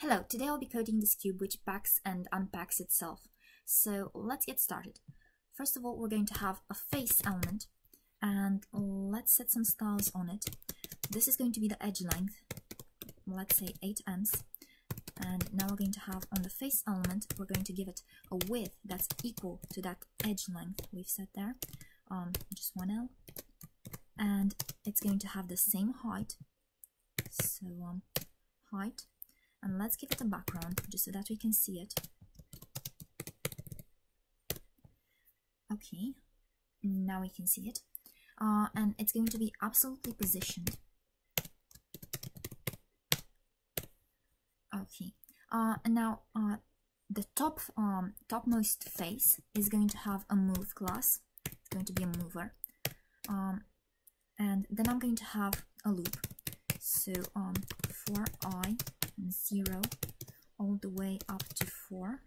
Hello, today I'll be coding this cube which packs and unpacks itself. So let's get started. First of all, we're going to have a face element and let's set some styles on it. This is going to be the edge length, let's say 8 ems. And now we're going to have on the face element, we're going to give it a width that's equal to that edge length we've set there, um, just 1L. And it's going to have the same height, so um, height and let's give it a background just so that we can see it. Okay, now we can see it. Uh, and it's going to be absolutely positioned. Okay, uh, and now uh, the top um, topmost face is going to have a move class. It's going to be a mover. Um, and then I'm going to have a loop. So um, for i 0 all the way up to 4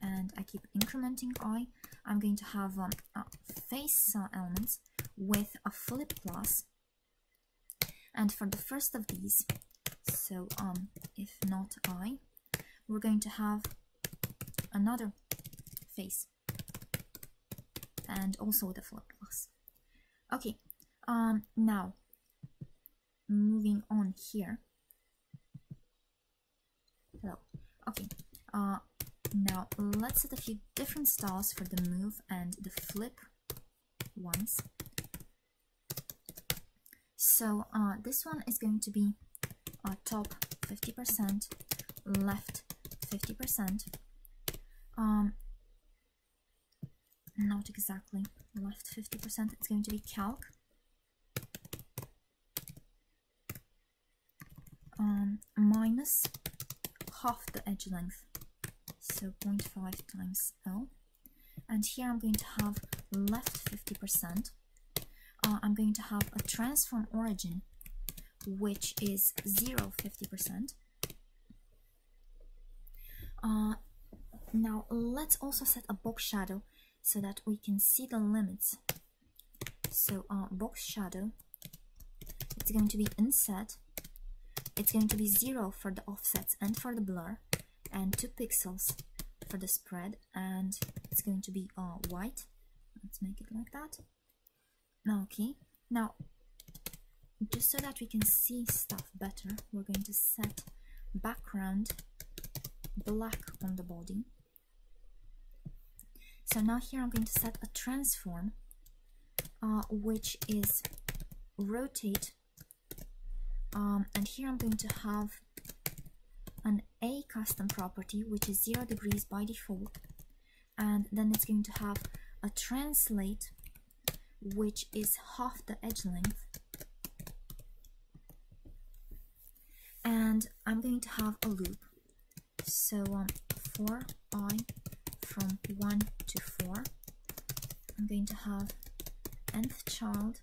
and I keep incrementing i. I'm going to have um, uh, face uh, elements with a flip class and for the first of these so um if not i we're going to have another face. And also the flip class okay um now moving on here hello okay uh now let's set a few different styles for the move and the flip ones. So uh, this one is going to be uh, top 50% left 50% um, not exactly left 50% it's going to be calc. Um, minus half the edge length so 0.5 times L. And here I'm going to have left 50% uh, I'm going to have a transform origin which is 0 50% uh, now let's also set a box shadow so that we can see the limits. So uh, box shadow it's going to be inset it's going to be 0 for the offsets and for the blur and 2 pixels for the spread and it's going to be uh, white. Let's make it like that. Okay now just so that we can see stuff better we're going to set background black on the body. So now here I'm going to set a transform uh, which is rotate um, and here I'm going to have an A custom property which is 0 degrees by default. And then it's going to have a translate which is half the edge length. And I'm going to have a loop. So um, for i from 1 to 4 I'm going to have nth child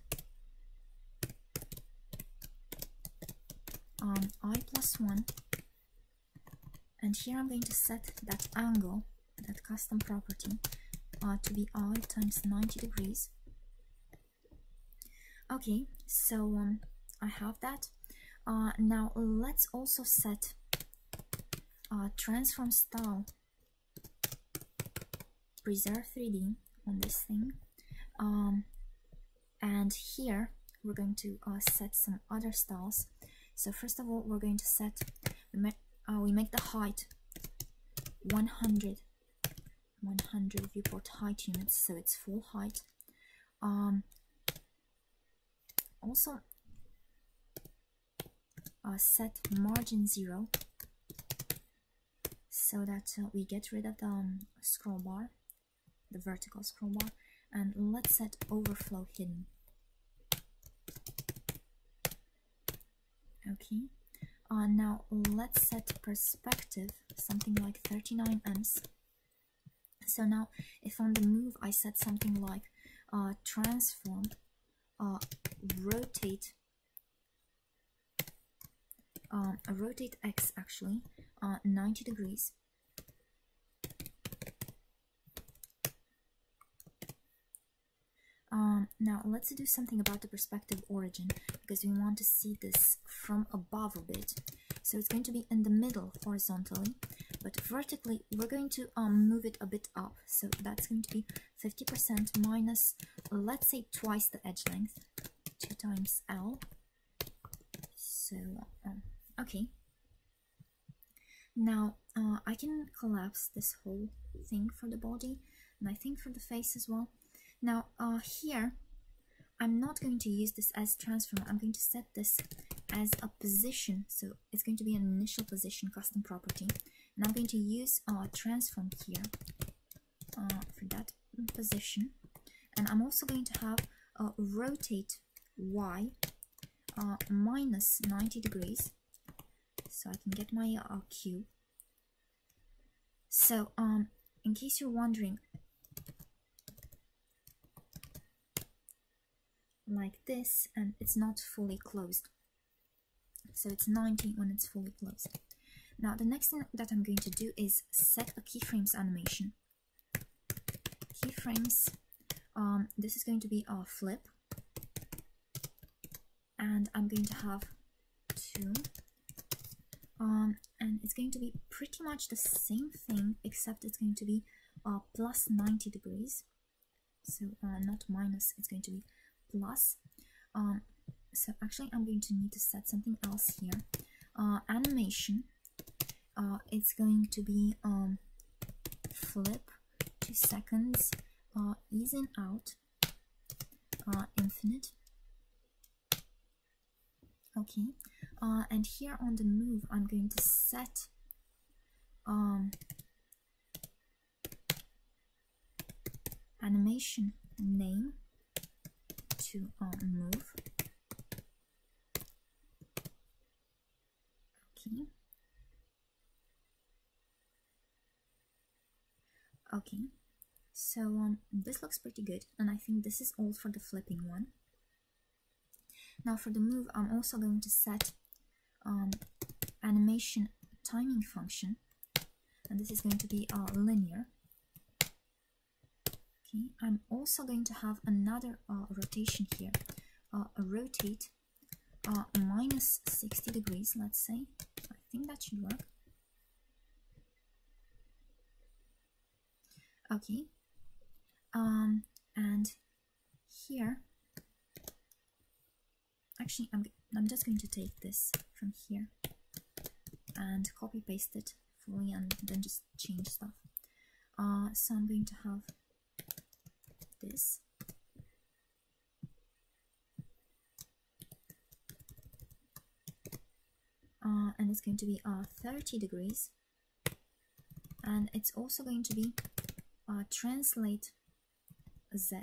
on i plus 1 and here I'm going to set that angle, that custom property, uh, to be i times 90 degrees. Okay, so um, I have that. Uh, now let's also set uh, transform style preserve 3D on this thing. Um, and here we're going to uh, set some other styles so first of all, we're going to set, uh, we make the height 100, 100 viewport height units, so it's full height. Um, also, uh, set margin 0 so that uh, we get rid of the um, scroll bar, the vertical scroll bar, and let's set overflow hidden. Okay. Uh, now let's set perspective something like 39 ems so now if on the move I set something like uh, transform uh, rotate um, rotate X actually uh, 90 degrees Um, now let's do something about the perspective origin because we want to see this from above a bit. So it's going to be in the middle horizontally, but vertically we're going to um, move it a bit up. So that's going to be 50% minus, let's say twice the edge length, 2 times L. So, um, okay. Now uh, I can collapse this whole thing for the body and I think for the face as well. Now uh, here I'm not going to use this as transform. I'm going to set this as a position. So it's going to be an initial position custom property. And I'm going to use our transform here uh, for that position. And I'm also going to have a rotate y uh, minus 90 degrees. So I can get my uh, Q. So um, in case you're wondering, like this and it's not fully closed. So it's 90 when it's fully closed. Now the next thing that I'm going to do is set a keyframes animation. Keyframes um, this is going to be a flip. And I'm going to have two. Um, and it's going to be pretty much the same thing except it's going to be uh, plus 90 degrees. So uh, not minus it's going to be plus. Um, so actually I'm going to need to set something else here. Uh, animation. Uh, it's going to be um, flip two seconds uh, easing out uh, infinite. Okay. Uh, and here on the move I'm going to set um, animation name to uh, move. Okay. Okay, so um, this looks pretty good and I think this is all for the flipping one. Now for the move, I'm also going to set um, animation timing function and this is going to be uh, linear Okay, I'm also going to have another uh, rotation here, uh, rotate uh, minus 60 degrees, let's say. I think that should work. Okay, um, and here, actually, I'm, I'm just going to take this from here and copy paste it fully and then just change stuff. Uh, so I'm going to have this. Uh, and it's going to be uh, 30 degrees. And it's also going to be uh, translate Z.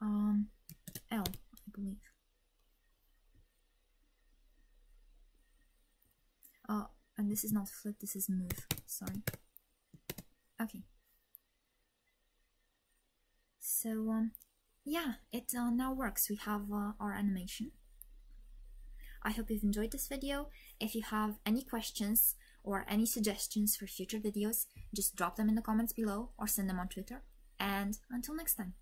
Um, L I believe. Uh, and this is not flip this is move. Sorry. Okay so um, yeah it uh, now works. We have uh, our animation. I hope you've enjoyed this video. If you have any questions or any suggestions for future videos just drop them in the comments below or send them on Twitter. And until next time